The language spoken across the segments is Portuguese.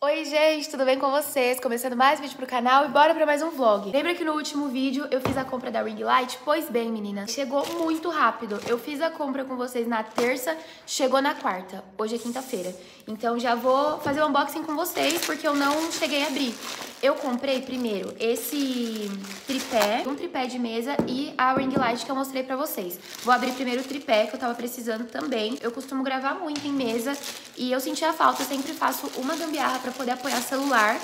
Oi gente, tudo bem com vocês? Começando mais vídeo pro canal e bora pra mais um vlog. Lembra que no último vídeo eu fiz a compra da ring light? Pois bem, meninas, chegou muito rápido. Eu fiz a compra com vocês na terça, chegou na quarta. Hoje é quinta-feira. Então já vou fazer o um unboxing com vocês porque eu não cheguei a abrir. Eu comprei primeiro esse tripé, um tripé de mesa e a ring light que eu mostrei pra vocês. Vou abrir primeiro o tripé que eu tava precisando também. Eu costumo gravar muito em mesa e eu senti a falta, eu sempre faço uma gambiarra pra poder apoiar celular.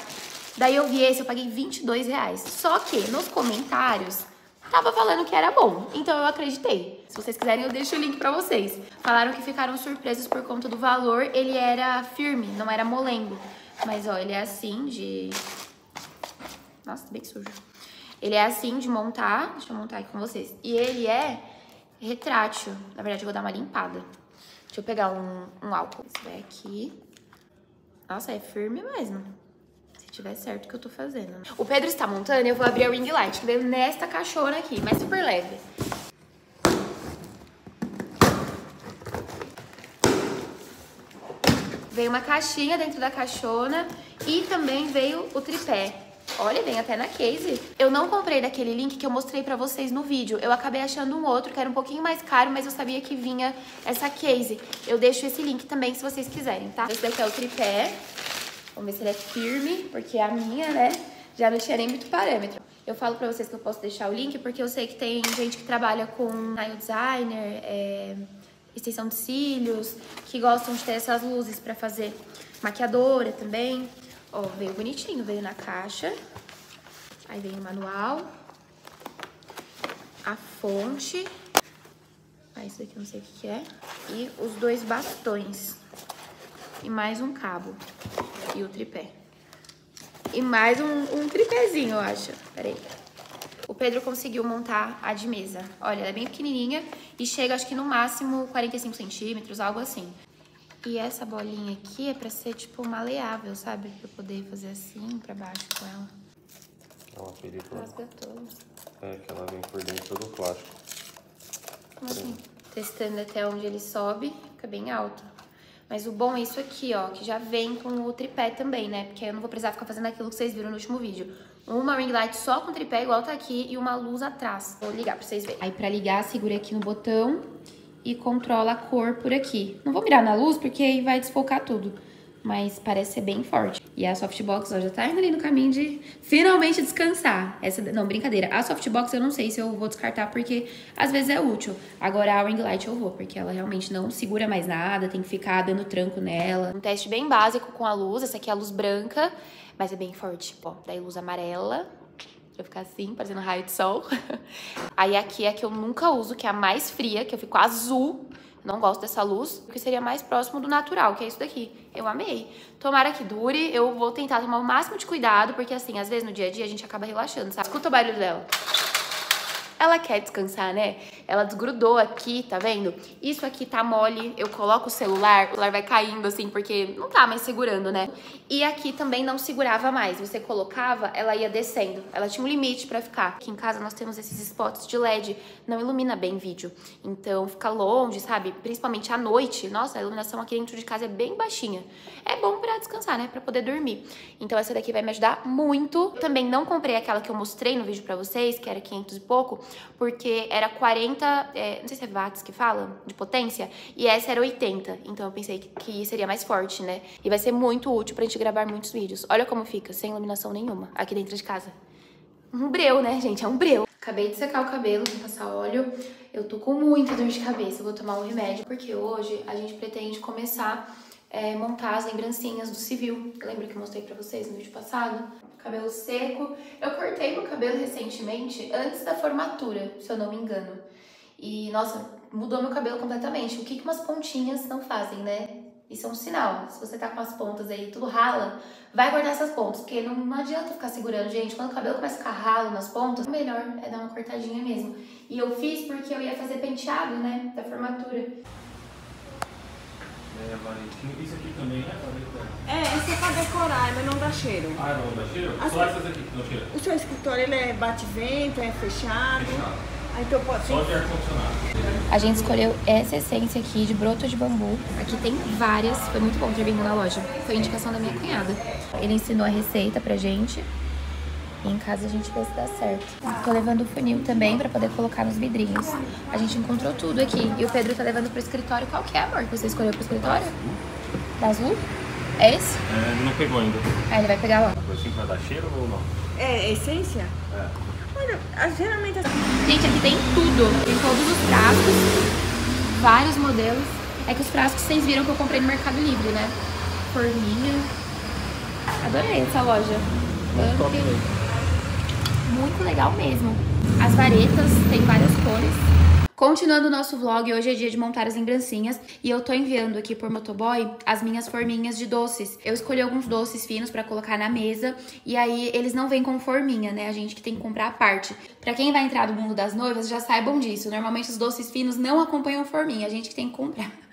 Daí eu vi esse, eu paguei 22 reais. Só que nos comentários tava falando que era bom, então eu acreditei. Se vocês quiserem, eu deixo o link pra vocês. Falaram que ficaram surpresos por conta do valor, ele era firme, não era molengo. Mas, ó, ele é assim, de nossa, bem sujo. Ele é assim de montar. Deixa eu montar aqui com vocês. E ele é retrátil. Na verdade, eu vou dar uma limpada. Deixa eu pegar um, um álcool. Esse vai aqui. Nossa, é firme mesmo. Se tiver certo o que eu tô fazendo. O Pedro está montando e eu vou abrir a ring light, que veio nesta caixona aqui, mas super leve. Veio uma caixinha dentro da caixona e também veio o tripé. Olha, vem até na case. Eu não comprei daquele link que eu mostrei pra vocês no vídeo. Eu acabei achando um outro que era um pouquinho mais caro, mas eu sabia que vinha essa case. Eu deixo esse link também se vocês quiserem, tá? Esse daqui é o tripé. Vamos ver se ele é firme, porque a minha, né, já não tinha nem muito parâmetro. Eu falo pra vocês que eu posso deixar o link porque eu sei que tem gente que trabalha com nail designer, é, extensão de cílios, que gostam de ter essas luzes pra fazer maquiadora também. Ó, veio bonitinho, veio na caixa. Aí vem o manual. A fonte. Ah, isso daqui eu não sei o que é. E os dois bastões. E mais um cabo. E o tripé. E mais um, um tripézinho, eu acho. Peraí. O Pedro conseguiu montar a de mesa. Olha, ela é bem pequenininha e chega, acho que no máximo 45 centímetros, algo assim. E essa bolinha aqui é pra ser, tipo, maleável, sabe? Pra eu poder fazer assim, pra baixo com ela. É uma película. Rasga toda. É, que ela vem por dentro do plástico. Como assim? Testando até onde ele sobe, fica bem alto. Mas o bom é isso aqui, ó, que já vem com o tripé também, né? Porque eu não vou precisar ficar fazendo aquilo que vocês viram no último vídeo. Uma ring light só com tripé, igual tá aqui, e uma luz atrás. Vou ligar pra vocês verem. Aí pra ligar, segura aqui no botão e controla a cor por aqui. Não vou mirar na luz porque aí vai desfocar tudo, mas parece ser bem forte. E a softbox ó, já tá indo ali no caminho de finalmente descansar. Essa, não, brincadeira. A softbox eu não sei se eu vou descartar porque às vezes é útil. Agora a ring light eu vou, porque ela realmente não segura mais nada, tem que ficar dando tranco nela. Um teste bem básico com a luz, essa aqui é a luz branca, mas é bem forte. Ó, daí luz amarela, eu ficar assim, parecendo raio de sol. Aí aqui é que eu nunca uso, que é a mais fria, que eu fico azul. Não gosto dessa luz, porque seria mais próximo do natural, que é isso daqui. Eu amei. Tomara que dure, eu vou tentar tomar o máximo de cuidado, porque assim, às vezes no dia a dia a gente acaba relaxando, sabe? Escuta o barulho dela. Ela quer descansar, né? Ela desgrudou aqui, tá vendo? Isso aqui tá mole, eu coloco o celular, o celular vai caindo assim, porque não tá mais segurando, né? E aqui também não segurava mais, você colocava, ela ia descendo. Ela tinha um limite pra ficar. Aqui em casa nós temos esses spots de LED, não ilumina bem vídeo. Então fica longe, sabe? Principalmente à noite. Nossa, a iluminação aqui dentro de casa é bem baixinha. É bom pra descansar, né? Pra poder dormir. Então essa daqui vai me ajudar muito. Também não comprei aquela que eu mostrei no vídeo pra vocês, que era 500 e pouco, porque era 40 40, é, não sei se é watts que fala, de potência, e essa era 80. Então eu pensei que, seria mais forte, né? E vai ser muito útil pra gente gravar muitos vídeos. Olha como fica, sem iluminação nenhuma, aqui dentro de casa. Um breu, né, gente? É um breu. Acabei de secar o cabelo, vou passar óleo. Eu tô com muita dor de cabeça, vou tomar um remédio, porque hoje a gente pretende começar é, montar as lembrancinhas do civil. Lembra que eu mostrei pra vocês no vídeo passado? Cabelo seco. Eu cortei meu cabelo recentemente, antes da formatura, se eu não me engano. E, nossa, mudou meu cabelo completamente. O que, que umas pontinhas não fazem, né? Isso é um sinal. Se você tá com as pontas aí tudo rala, vai guardar essas pontas, porque não, não adianta ficar segurando, gente. Quando o cabelo começa a ficar ralo nas pontas, o melhor é dar uma cortadinha mesmo. E eu fiz porque eu ia fazer penteado, né, da formatura. É, Valentim. Isso aqui também é pra É, essa é pra decorar, mas não dá cheiro. Ah, não dá cheiro? Assim, Só essas aqui que não cheiram. O seu escritório, ele é bate-vento, é fechado? Fechado. Ah, então pode Só de ar-condicionado. A gente escolheu essa essência aqui de broto de bambu. Aqui tem várias, foi muito bom ter vindo na loja. Foi indicação da minha cunhada. Ele ensinou a receita pra gente. E em casa a gente vê se dá certo. Tô levando o funil também pra poder colocar nos vidrinhos. A gente encontrou tudo aqui. E o Pedro tá levando pro escritório. Qual que é, amor, que você escolheu pro escritório? Da azul? É esse? É, não pegou ainda. Aí ele vai pegar lá. Assim vai dar cheiro ou não? É essência? É. Olha, geralmente Gente, aqui tem tudo. Tem todos os frascos, vários modelos. É que os frascos vocês viram que eu comprei no Mercado Livre, né? Forminha. Adorei essa loja. Muito top Amei. mesmo. Muito legal mesmo. As varetas tem várias cores. Continuando o nosso vlog, hoje é dia de montar as lembrancinhas e eu tô enviando aqui por motoboy as minhas forminhas de doces. Eu escolhi alguns doces finos pra colocar na mesa e aí eles não vêm com forminha, né? A gente que tem que comprar a parte. Pra quem vai entrar no mundo das noivas, já saibam disso. Normalmente os doces finos não acompanham forminha, a gente que tem que comprar.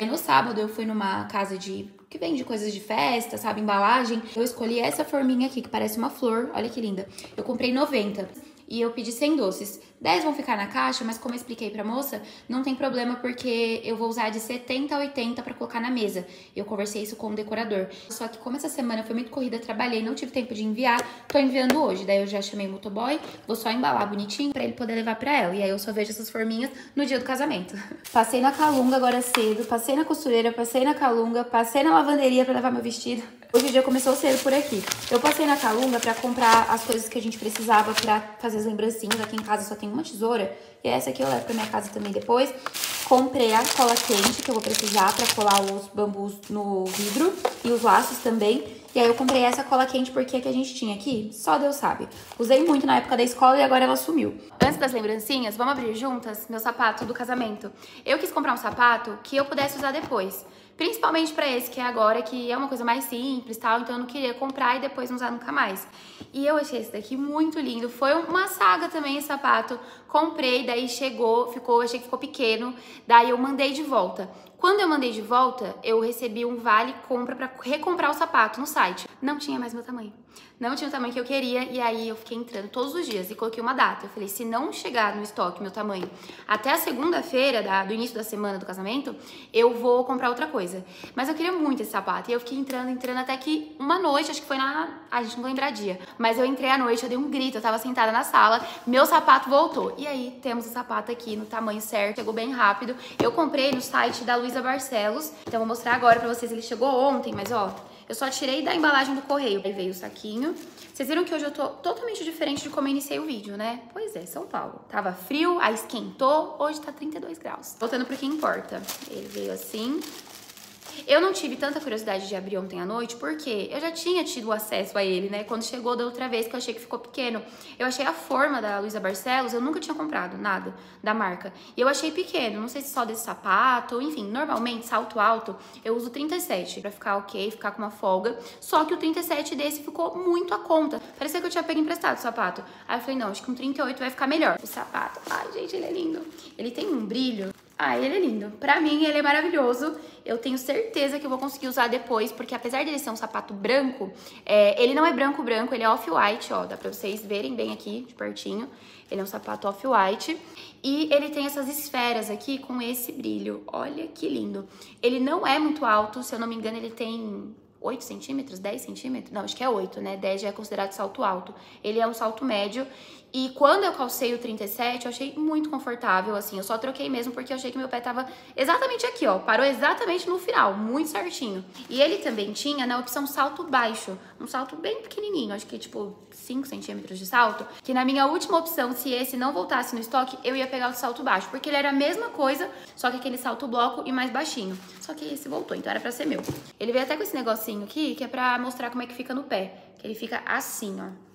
No sábado eu fui numa casa de que vende coisas de festa, sabe, embalagem. Eu escolhi essa forminha aqui que parece uma flor. Olha que linda. Eu comprei 90 e eu pedi 100 doces. 10 vão ficar na caixa, mas como eu expliquei pra moça, não tem problema porque eu vou usar de 70 a 80 pra colocar na mesa. Eu conversei isso com o decorador. Só que como essa semana foi muito corrida, trabalhei, não tive tempo de enviar, tô enviando hoje. Daí eu já chamei o motoboy, vou só embalar bonitinho pra ele poder levar pra ela. E aí eu só vejo essas forminhas no dia do casamento. Passei na Calunga agora cedo, passei na costureira, passei na Calunga, passei na lavanderia pra levar meu vestido. Hoje o dia começou cedo por aqui. Eu passei na Calunga pra comprar as coisas que a gente precisava pra fazer as lembrancinhas. Aqui em casa só tem uma tesoura. E essa aqui eu levo pra minha casa também depois. Comprei a cola quente que eu vou precisar pra colar os bambus no vidro. E os laços também. E aí eu comprei essa cola quente porque a que a gente tinha aqui, só Deus sabe. Usei muito na época da escola e agora ela sumiu. Antes das lembrancinhas, vamos abrir juntas meu sapato do casamento. Eu quis comprar um sapato que eu pudesse usar depois. Principalmente pra esse que é agora, que é uma coisa mais simples tal, então eu não queria comprar e depois não usar nunca mais. E eu achei esse daqui muito lindo. Foi uma saga também esse sapato. Comprei, daí chegou, ficou, achei que ficou pequeno, daí eu mandei de volta. Quando eu mandei de volta, eu recebi um vale compra pra recomprar o sapato no site. Não tinha mais meu tamanho. Não tinha o tamanho que eu queria e aí eu fiquei entrando todos os dias e coloquei uma data. Eu falei, se não chegar no estoque meu tamanho até a segunda-feira da- do início da semana do casamento, eu vou comprar outra coisa. Mas eu queria muito esse sapato e eu fiquei entrando, entrando até que uma noite, acho que foi na... A gente não vai lembrar dia, mas eu entrei à noite, eu dei um grito, eu tava sentada na sala, meu sapato voltou. E aí temos o sapato aqui no tamanho certo, chegou bem rápido. Eu comprei no site da Luísa Barcelos, então vou mostrar agora pra vocês. Ele chegou ontem, mas ó, eu só tirei da embalagem do correio. Aí veio o saquinho. Vocês viram que hoje eu tô totalmente diferente de como eu iniciei o vídeo, né? Pois é, São Paulo. Tava frio, aí esquentou, hoje tá 32 graus. Voltando pro que importa. Ele veio assim. Eu não tive tanta curiosidade de abrir ontem à noite, porque eu já tinha tido acesso a ele, né? Quando chegou da outra vez, que eu achei que ficou pequeno. Eu achei a forma da Luísa Barcelos, eu nunca tinha comprado nada da marca. E eu achei pequeno, não sei se só desse sapato, enfim, normalmente, salto alto, eu uso 37 pra ficar ok, ficar com uma folga. Só que o 37 desse ficou muito a conta. Parecia que eu tinha pego emprestado o sapato. Aí eu falei, não, acho que um 38 vai ficar melhor. O sapato, ai gente, ele é lindo. Ele tem um brilho. Ai, ele é lindo. Pra mim, ele é maravilhoso. Eu tenho certeza que eu vou conseguir usar depois, porque apesar dele ser um sapato branco, é, ele não é branco branco, ele é off-white, ó. Dá pra vocês verem bem aqui, de pertinho. Ele é um sapato off-white. E ele tem essas esferas aqui com esse brilho. Olha que lindo. Ele não é muito alto, se eu não me engano, ele tem 8 centímetros, 10 centímetros? Não, acho que é 8, né? 10 já é considerado salto alto. Ele é um salto médio. E quando eu calcei o 37, eu achei muito confortável, assim. Eu só troquei mesmo porque eu achei que meu pé tava exatamente aqui, ó. Parou exatamente no final, muito certinho. E ele também tinha na opção salto baixo. Um salto bem pequenininho, acho que tipo 5 centímetros de salto. Que na minha última opção, se esse não voltasse no estoque, eu ia pegar o salto baixo. Porque ele era a mesma coisa, só que aquele salto bloco e mais baixinho. Só que esse voltou, então era pra ser meu. Ele veio até com esse negocinho aqui, que é pra mostrar como é que fica no pé. Que ele fica assim, ó.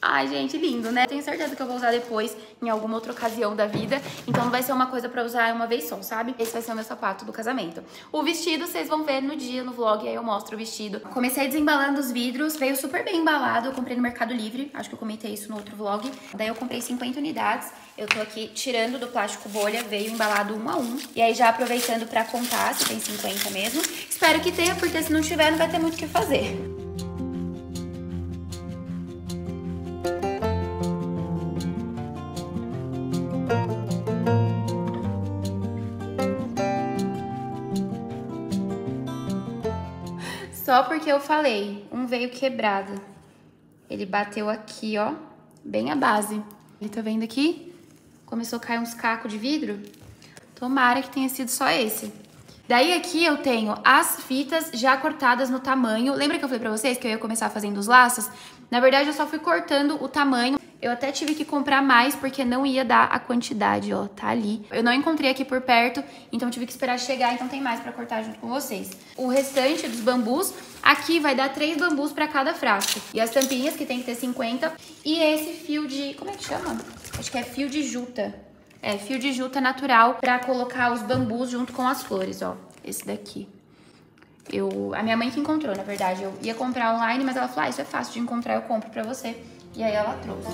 Ai, gente, lindo, né? Tenho certeza que eu vou usar depois em alguma outra ocasião da vida. Então não vai ser uma coisa pra usar uma vez só, sabe? Esse vai ser o meu sapato do casamento. O vestido vocês vão ver no dia, no vlog, aí eu mostro o vestido. Comecei desembalando os vidros, veio super bem embalado. Eu comprei no Mercado Livre, acho que eu comentei isso no outro vlog. Daí eu comprei 50 unidades. Eu tô aqui tirando do plástico bolha, veio embalado um a um. E aí já aproveitando pra contar se tem 50 mesmo. Espero que tenha, porque se não tiver não vai ter muito o que fazer. Só porque eu falei, um veio quebrado. Ele bateu aqui, ó, bem a base. Ele tá vendo aqui? Começou a cair uns cacos de vidro. Tomara que tenha sido só esse. Daí aqui eu tenho as fitas já cortadas no tamanho. Lembra que eu falei pra vocês que eu ia começar fazendo os laços? Na verdade, eu só fui cortando o tamanho. Eu até tive que comprar mais porque não ia dar a quantidade, ó, tá ali. Eu não encontrei aqui por perto, então tive que esperar chegar, então tem mais pra cortar junto com vocês. O restante dos bambus, aqui vai dar três bambus pra cada frasco. E as tampinhas, que tem que ter 50. E esse fio de... como é que chama? Acho que é fio de juta. É, fio de juta natural pra colocar os bambus junto com as flores, ó. Esse daqui. Eu, a minha mãe que encontrou, na verdade. Eu ia comprar online, mas ela falou, ah, isso é fácil de encontrar, eu compro pra você. E aí ela trouxe.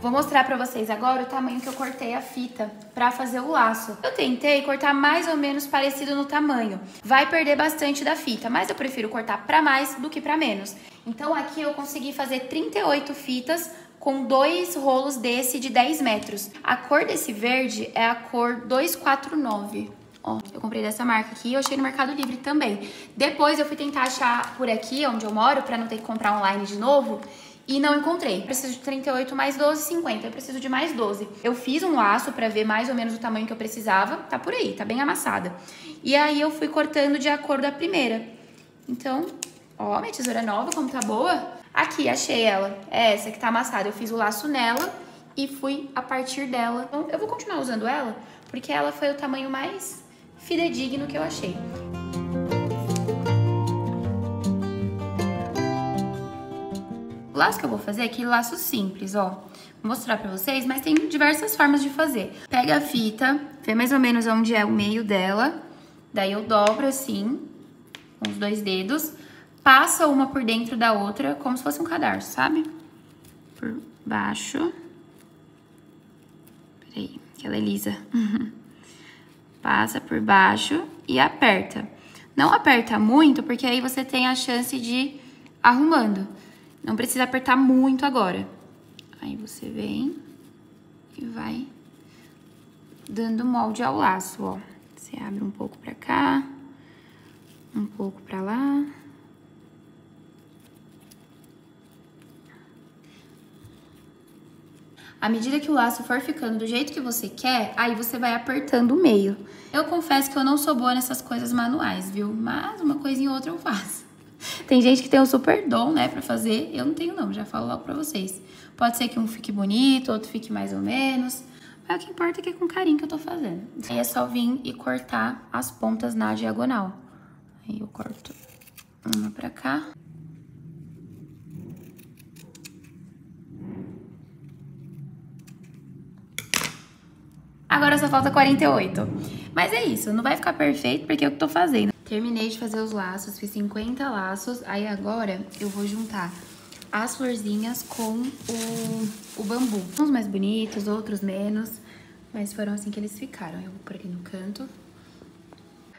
Vou mostrar pra vocês agora o tamanho que eu cortei a fita pra fazer o laço. Eu tentei cortar mais ou menos parecido no tamanho. Vai perder bastante da fita, mas eu prefiro cortar pra mais do que pra menos. Então aqui eu consegui fazer 38 fitas com dois rolos desse de 10 metros. A cor desse verde é a cor 249. Ó, eu comprei dessa marca aqui, eu achei no Mercado Livre também. Depois eu fui tentar achar por aqui, onde eu moro, pra não ter que comprar online de novo e não encontrei. Preciso de 38 mais 12, 50. Eu preciso de mais 12. Eu fiz um laço para ver mais ou menos o tamanho que eu precisava. Tá por aí, tá bem amassada. E aí eu fui cortando de acordo a primeira. Então, ó, minha tesoura nova, como tá boa. Aqui, achei ela. É essa que tá amassada. Eu fiz o laço nela e fui a partir dela. Então, eu vou continuar usando ela, porque ela foi o tamanho mais fidedigno que eu achei. O laço que eu vou fazer é aquele laço simples, ó. Vou mostrar pra vocês, mas tem diversas formas de fazer. Pega a fita, vê mais ou menos onde é o meio dela. Daí eu dobro assim, com os dois dedos. Passa uma por dentro da outra, como se fosse um cadarço, sabe? Por baixo. Peraí, que ela é lisa. Passa por baixo e aperta. Não aperta muito, porque aí você tem a chance de ir arrumando. Não precisa apertar muito agora. Aí você vem e vai dando molde ao laço, ó. Você abre um pouco pra cá, um pouco pra lá. À medida que o laço for ficando do jeito que você quer, aí você vai apertando o meio. Eu confesso que eu não sou boa nessas coisas manuais, viu? Mas uma coisinha ou outra eu faço. Tem gente que tem um super dom, né, pra fazer. Eu não tenho, não, já falo logo pra vocês. Pode ser que um fique bonito, outro fique mais ou menos. Mas o que importa é que é com carinho que eu tô fazendo. Aí é só vir e cortar as pontas na diagonal. Aí eu corto uma pra cá. Agora só falta 48. Mas é isso, não vai ficar perfeito porque é o que tô fazendo. Terminei de fazer os laços, fiz 50 laços. Aí agora eu vou juntar as florzinhas com o, o bambu. Uns mais bonitos, outros menos. Mas foram assim que eles ficaram. Eu vou por aqui no canto.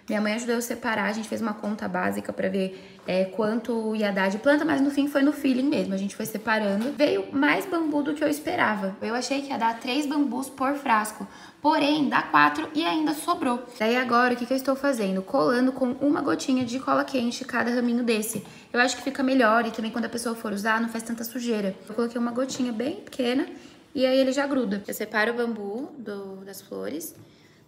Minha mãe ajudou eu separar, a gente fez uma conta básica pra ver é, quanto ia dar de planta, mas no fim foi no feeling mesmo, a gente foi separando. Veio mais bambu do que eu esperava. Eu achei que ia dar três bambus por frasco, porém dá quatro e ainda sobrou. Daí agora, o que, que eu estou fazendo? Colando com uma gotinha de cola quente cada raminho desse. Eu acho que fica melhor e também quando a pessoa for usar não faz tanta sujeira. Eu coloquei uma gotinha bem pequena e aí ele já gruda. Eu separo o bambu do, das flores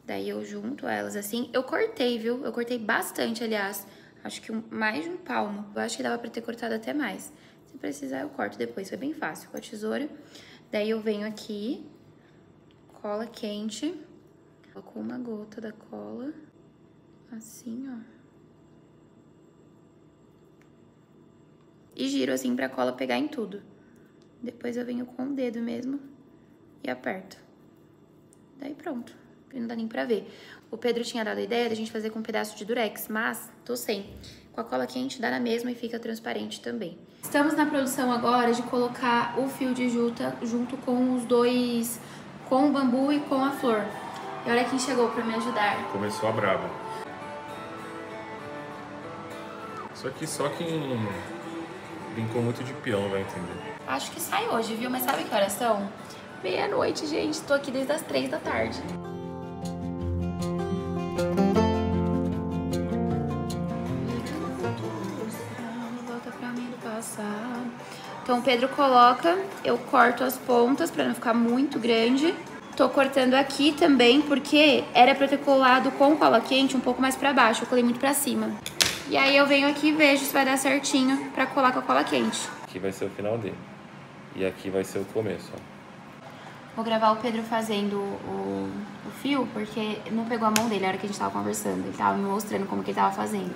Daí eu junto elas assim. Eu cortei, viu? Eu cortei bastante, aliás. Acho que mais de um palmo. Eu acho que dava pra ter cortado até mais. Se precisar, eu corto depois. Foi bem fácil com a tesoura. Daí eu venho aqui, cola quente. Coloco uma gota da cola. Assim, ó. E giro assim pra cola pegar em tudo. Depois eu venho com o dedo mesmo e aperto. Daí pronto e não dá nem pra ver. O Pedro tinha dado a ideia da gente fazer com um pedaço de durex, mas tô sem. Com a cola quente dá na mesma e fica transparente também. Estamos na produção agora de colocar o fio de juta junto com os dois, com o bambu e com a flor. E olha quem chegou pra me ajudar. Começou a braba. Isso aqui só quem Brincou muito de peão, vai entender. Acho que sai hoje, viu? Mas sabe que horas são? Meia-noite, gente. Tô aqui desde as três da tarde. Então o Pedro coloca, eu corto as pontas pra não ficar muito grande. Tô cortando aqui também porque era pra ter colado com cola quente um pouco mais pra baixo. Eu colei muito pra cima. E aí eu venho aqui e vejo se vai dar certinho pra colar com a cola quente. Aqui vai ser o final dele. E aqui vai ser o começo, ó. Vou gravar o Pedro fazendo o, o fio, porque não pegou a mão dele na hora que a gente tava conversando. Ele tava me mostrando como que ele tava fazendo.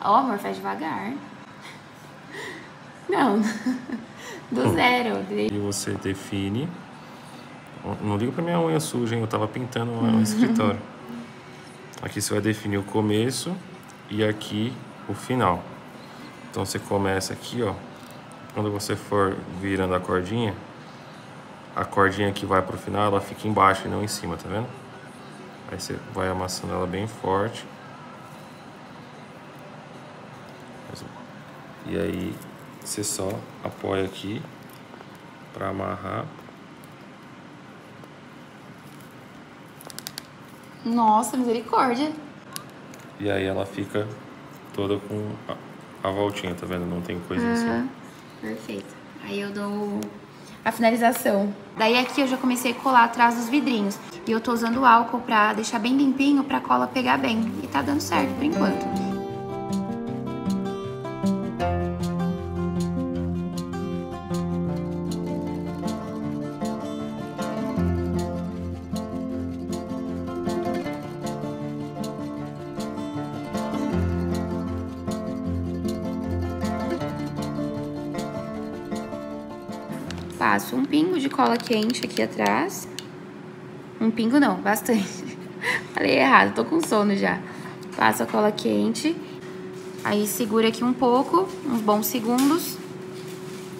Ó, amor, faz devagar. Não, do zero. E você define. Não liga pra minha unha suja, hein? Eu tava pintando um escritório. Aqui você vai definir o começo e aqui o final. Então você começa aqui, ó. Quando você for virando a cordinha, a cordinha que vai pro final, ela fica embaixo e não em cima, tá vendo? Aí você vai amassando ela bem forte. E aí você só apoia aqui para amarrar. Nossa, misericórdia. E aí ela fica toda com a, a voltinha, tá vendo? Não tem coisa assim. Uhum. Perfeito. Aí eu dou a finalização. Daí aqui eu já comecei a colar atrás dos vidrinhos. E eu tô usando álcool pra deixar bem limpinho pra cola pegar bem. E tá dando certo por enquanto. De cola quente aqui atrás. Um pingo não, bastante. Falei errado, tô com sono já. Passo a cola quente. Aí segura aqui um pouco, uns bons segundos.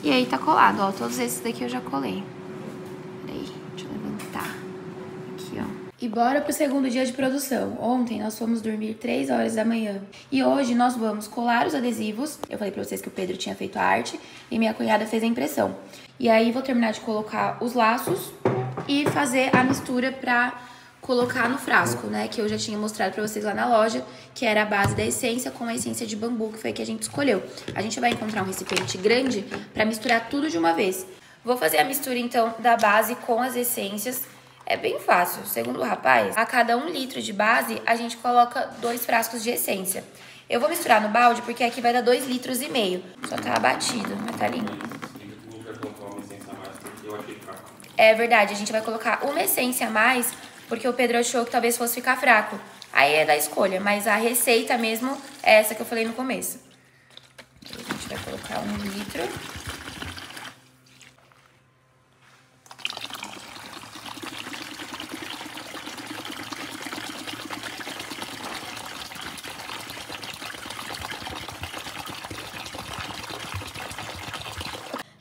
E aí tá colado, ó. Todos esses daqui eu já colei. Peraí, deixa eu levantar. E bora pro segundo dia de produção. Ontem nós fomos dormir 3 horas da manhã. E hoje nós vamos colar os adesivos. Eu falei pra vocês que o Pedro tinha feito a arte e minha cunhada fez a impressão. E aí vou terminar de colocar os laços e fazer a mistura pra colocar no frasco, né? Que eu já tinha mostrado pra vocês lá na loja, que era a base da essência com a essência de bambu, que foi a que a gente escolheu. A gente vai encontrar um recipiente grande pra misturar tudo de uma vez. Vou fazer a mistura, então, da base com as essências. É bem fácil. Segundo o rapaz, a cada um litro de base, a gente coloca dois frascos de essência. Eu vou misturar no balde, porque aqui vai dar dois litros e meio. Só tá abatido, mas tá lindo. É verdade, a gente vai colocar uma essência a mais, porque o Pedro achou que talvez fosse ficar fraco. Aí é da escolha, mas a receita mesmo é essa que eu falei no começo. A gente vai colocar um litro.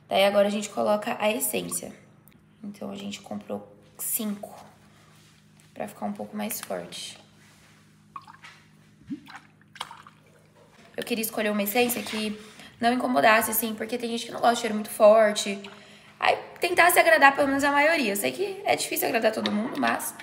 Daí agora a gente coloca a essência. Então a gente comprou cinco para ficar um pouco mais forte. Eu queria escolher uma essência que não incomodasse, assim, porque tem gente que não gosta de cheiro muito forte. Aí tentasse agradar pelo menos a maioria. Eu sei que é difícil agradar todo mundo, mas.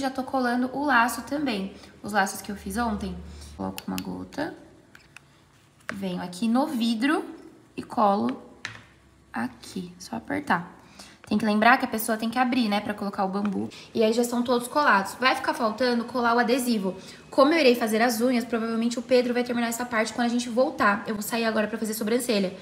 Já tô colando o laço também. Os laços que eu fiz ontem. Coloco uma gota. Venho aqui no vidro e colo aqui. Só apertar. Tem que lembrar que a pessoa tem que abrir, né, pra colocar o bambu. E aí já estão todos colados. Vai ficar faltando colar o adesivo. Como eu irei fazer as unhas, provavelmente o Pedro vai terminar essa parte quando a gente voltar. Eu vou sair agora pra fazer sobrancelha.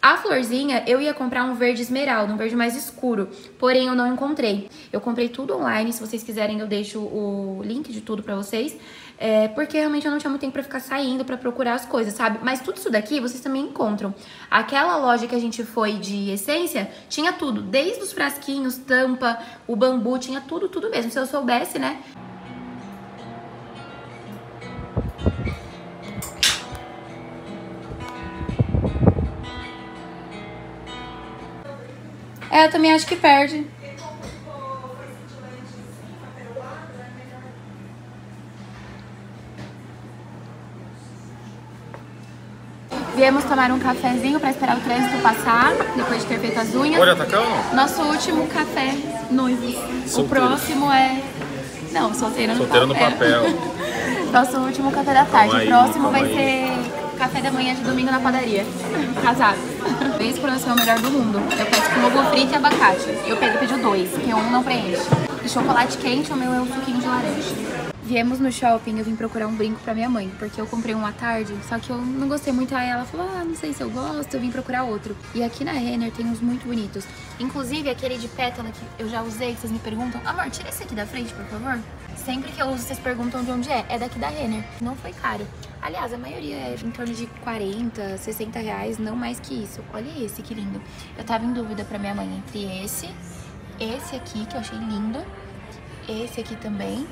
A florzinha, eu ia comprar um verde esmeralda, um verde mais escuro, porém eu não encontrei. Eu comprei tudo online, se vocês quiserem eu deixo o link de tudo pra vocês, é, porque realmente eu não tinha muito tempo pra ficar saindo pra procurar as coisas, sabe? Mas tudo isso daqui vocês também encontram. Aquela loja que a gente foi de essência, tinha tudo, desde os frasquinhos, tampa, o bambu, tinha tudo, tudo mesmo. Se eu soubesse, né, É, eu também acho que perde. Viemos tomar um cafezinho pra esperar o trânsito passar, depois de ter feito as unhas. Ou não? Nosso último café noivos. O próximo é. Não, solteiro no Solteiro no papel. papel. Nosso último café da tarde. Calma o próximo vai aí. ser café da manhã de domingo na padaria. Casado. Esse próximo é o melhor do mundo. Eu peço com ovo frito e abacate. Eu Pedro pediu dois, porque um não preenche. E chocolate quente, o meu é um suquinho de laranja. Viemos no shopping, eu vim procurar um brinco pra minha mãe, porque eu comprei um à tarde, só que eu não gostei muito. Aí ela falou: Ah, não sei se eu gosto, eu vim procurar outro. E aqui na Renner tem uns muito bonitos. Inclusive aquele de pétala que eu já usei, que vocês me perguntam: Amor, tira esse aqui da frente, por favor. Sempre que eu uso, vocês perguntam de onde é. É daqui da Renner. Não foi caro. Aliás, a maioria é em torno de 40, 60 reais, não mais que isso. Olha esse, que lindo. Eu tava em dúvida pra minha mãe entre esse, esse aqui, que eu achei lindo, esse aqui também.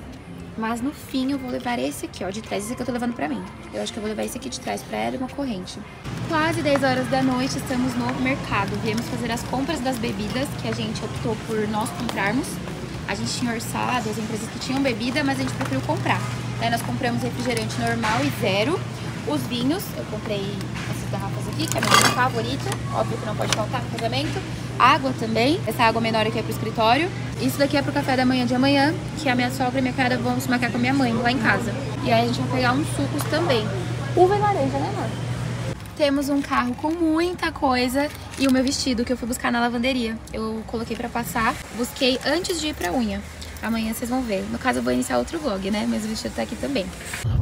Mas no fim eu vou levar esse aqui, ó, de trás. Esse aqui eu tô levando pra mim. Eu acho que eu vou levar esse aqui de trás pra ela e uma corrente. Quase 10 horas da noite, estamos no mercado. Viemos fazer as compras das bebidas que a gente optou por nós comprarmos. A gente tinha orçado as empresas que tinham bebida, mas a gente preferiu comprar. Aí nós compramos refrigerante normal e zero. Os vinhos, eu comprei essas garrafas aqui, que é a minha favorita. Óbvio que não pode faltar no casamento. Água também. Essa água menor aqui é pro escritório. Isso daqui é pro café da manhã de amanhã, que a minha sogra e minha cara vão se marcar com a minha mãe lá em casa. E aí a gente vai pegar uns sucos também. Uva e laranja, né, amor? Temos um carro com muita coisa e o meu vestido que eu fui buscar na lavanderia. Eu coloquei pra passar, busquei antes de ir pra unha. Amanhã vocês vão ver. No caso eu vou iniciar outro vlog, né? Mas o vestido tá aqui também.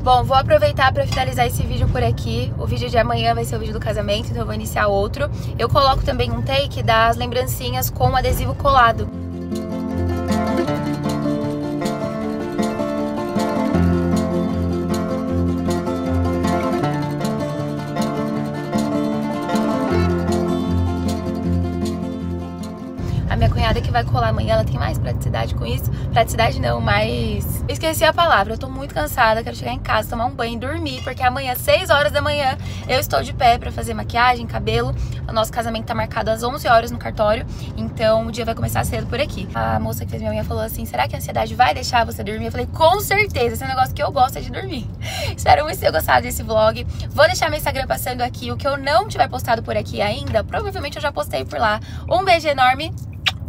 Bom, vou aproveitar pra finalizar esse vídeo por aqui. O vídeo de amanhã vai ser o vídeo do casamento, então eu vou iniciar outro. Eu coloco também um take das lembrancinhas com adesivo colado. Que vai colar amanhã, ela tem mais praticidade com isso. Praticidade não, mas. Esqueci a palavra. Eu tô muito cansada, quero chegar em casa, tomar um banho e dormir, porque amanhã, 6 horas da manhã, eu estou de pé pra fazer maquiagem, cabelo. O nosso casamento tá marcado às 11 horas no cartório, então o dia vai começar cedo por aqui. A moça que fez minha unha falou assim: será que a ansiedade vai deixar você dormir? Eu falei: com certeza, esse é um negócio que eu gosto é de dormir. Espero muito ter gostado desse vlog. Vou deixar meu Instagram passando aqui. O que eu não tiver postado por aqui ainda, provavelmente eu já postei por lá. Um beijo enorme